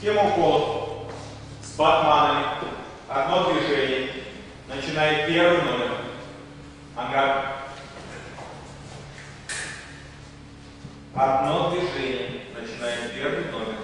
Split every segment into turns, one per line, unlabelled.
Схема уколов с батманами. Одно движение. Начинает первый номер. Ага. Одно движение. Начинает первый номер.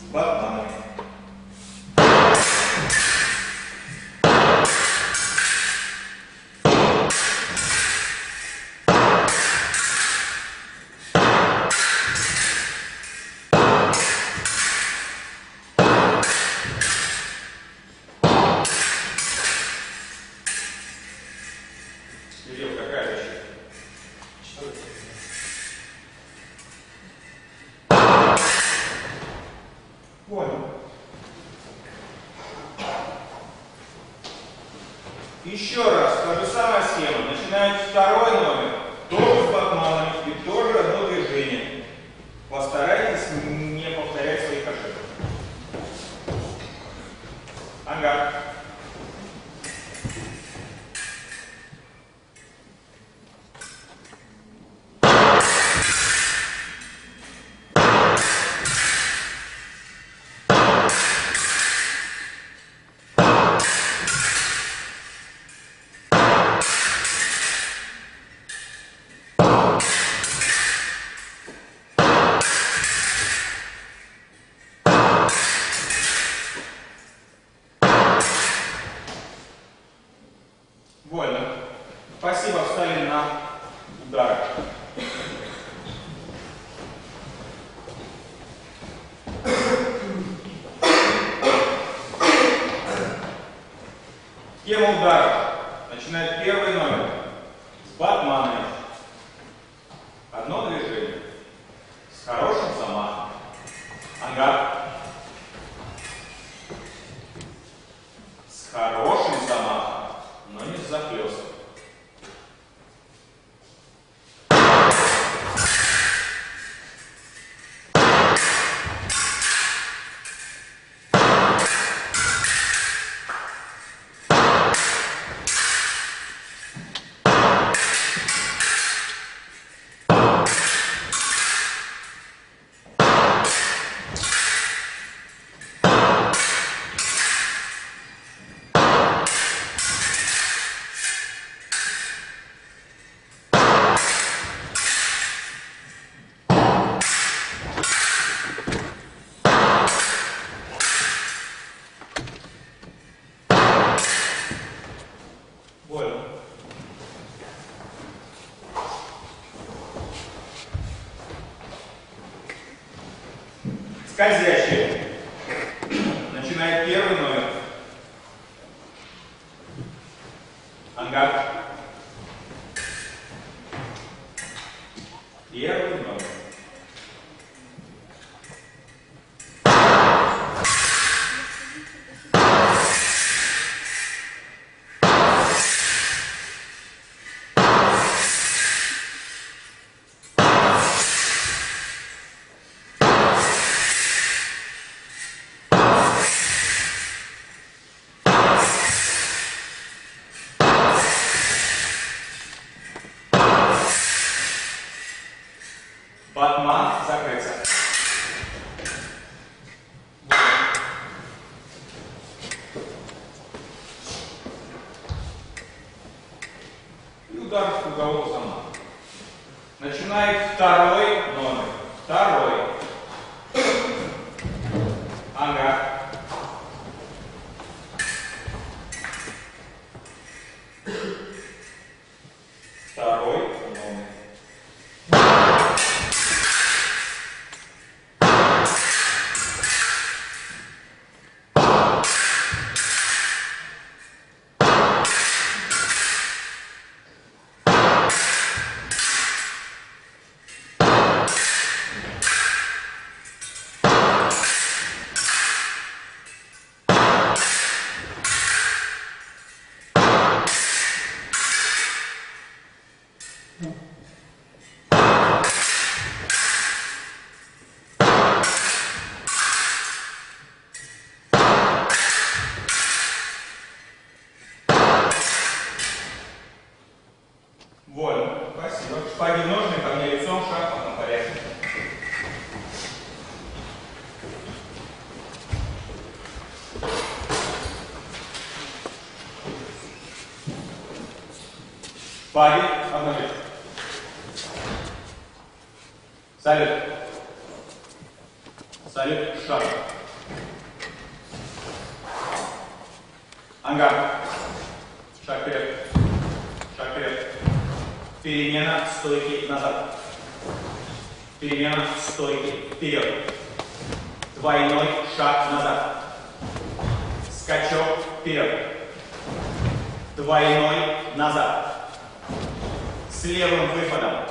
С батманами. Понял. Еще раз, та же самая схема. Начинает второй номер, Скользящие. Начинает первый номер. Ангар. Первый номер. Батман закрыться. И замаха. Начинает второй номер. Второй. Шаг. Ангар. Шаг вперед. Шаг вперед. Перемена стойки назад. Перемена стойки вперед. Двойной шаг назад. Скачок вперед. Двойной назад. С левым выходом.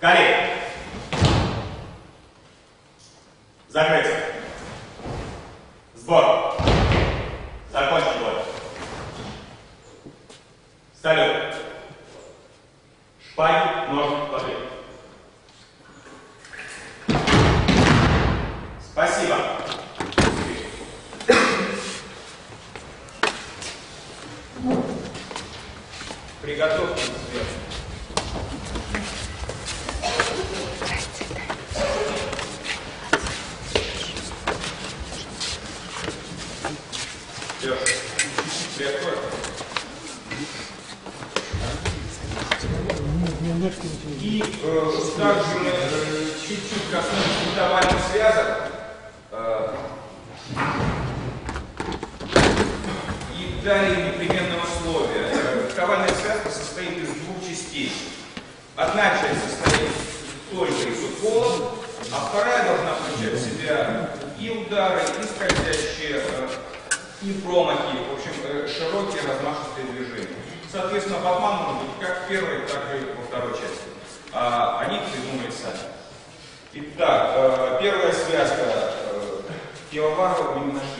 Колени. Закрыть. Сбор. Закончить бой. Салют. Шпаги, ножны, ложи. Спасибо. Приготовьтесь удары, и скользящие, э, и промахи, в общем, э, широкие размашистые движения. Соответственно, Батман может быть как в первой, так и во второй части. А, они придумали сами. Итак, э, первая связка Пивоварова Минашевича. Начали.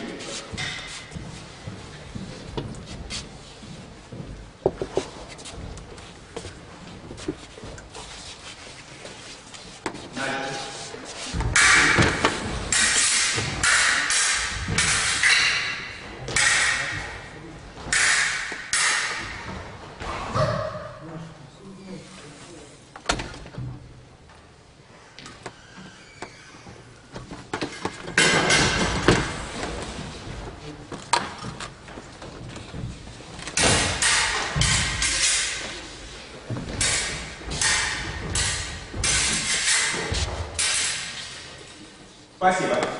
Спасибо.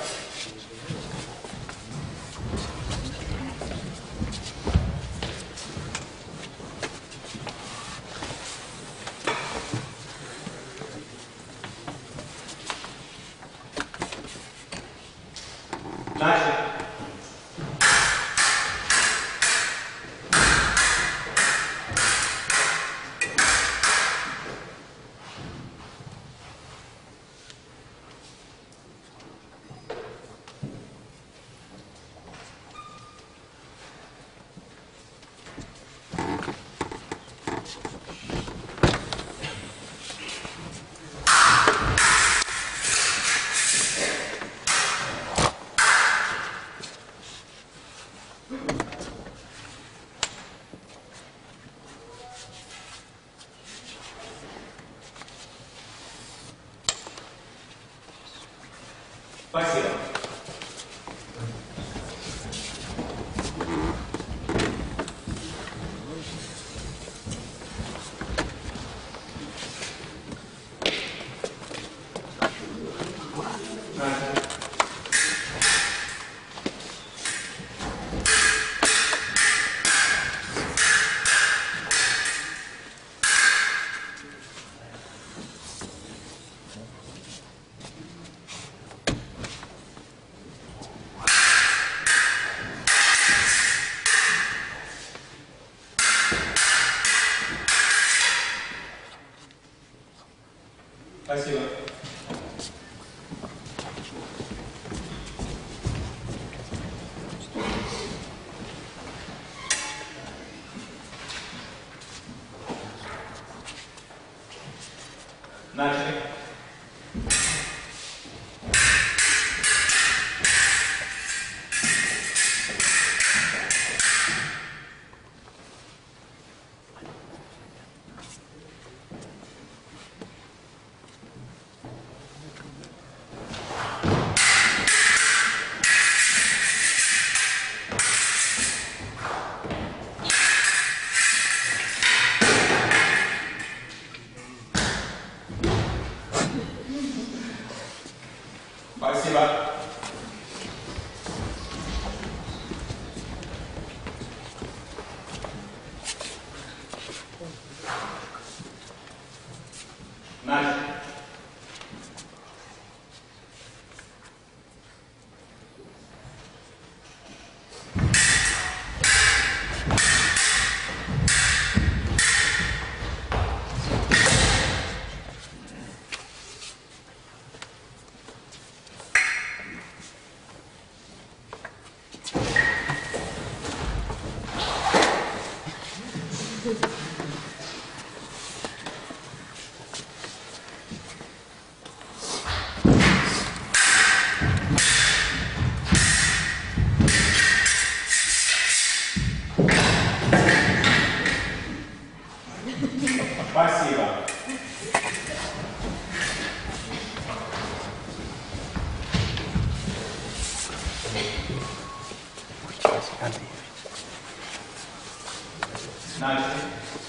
Nice.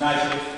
Nigel.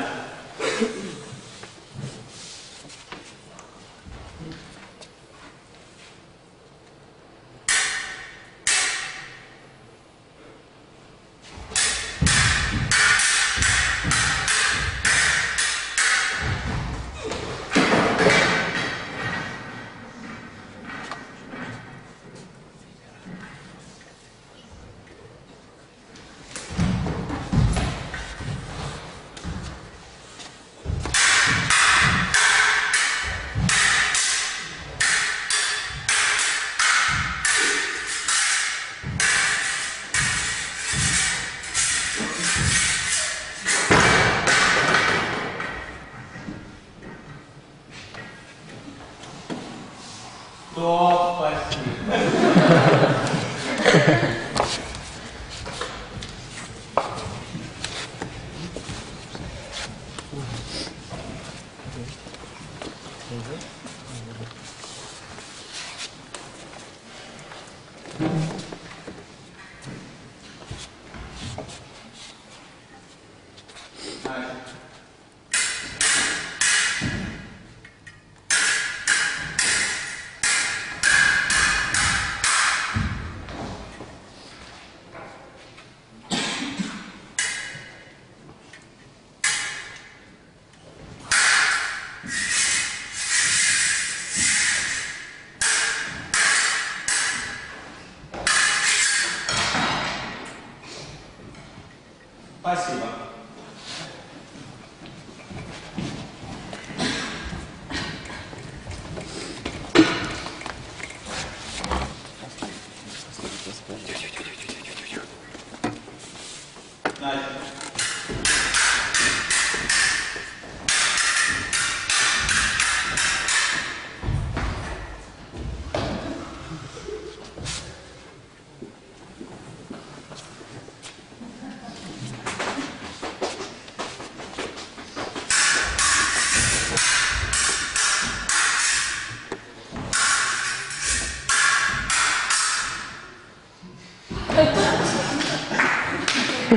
side.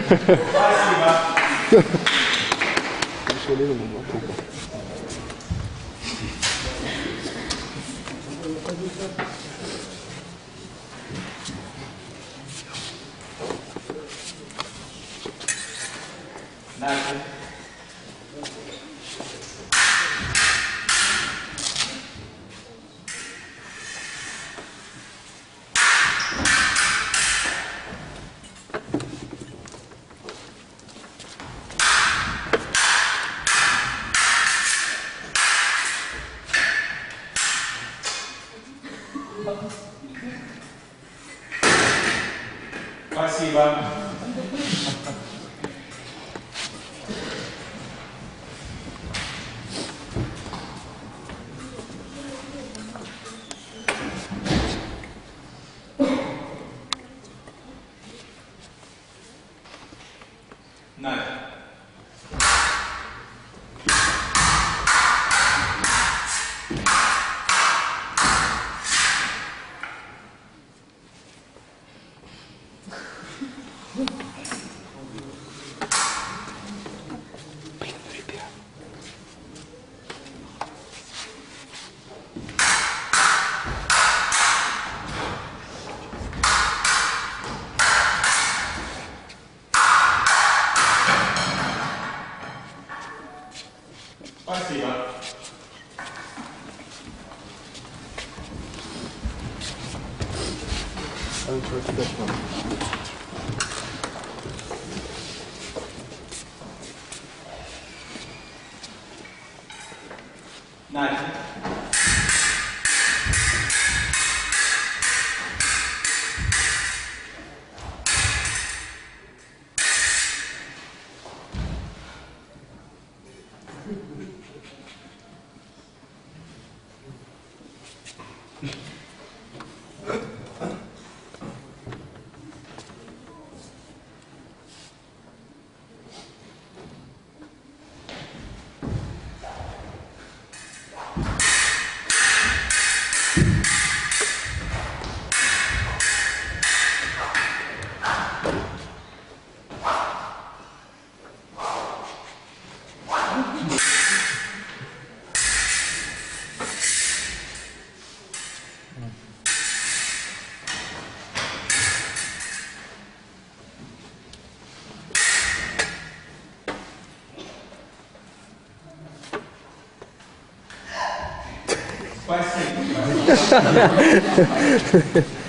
Спасибо. Начали. フフフフ。